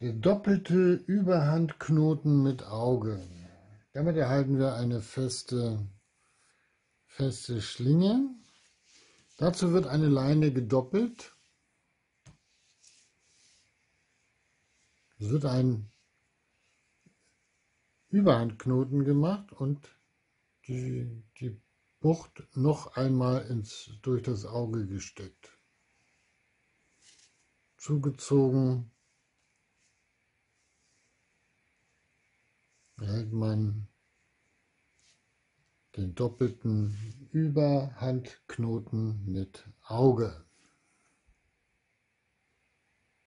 Der doppelte Überhandknoten mit Auge. Damit erhalten wir eine feste, feste Schlinge. Dazu wird eine Leine gedoppelt. Es wird ein Überhandknoten gemacht und die, die Bucht noch einmal ins, durch das Auge gesteckt. Zugezogen man den doppelten Überhandknoten mit Auge.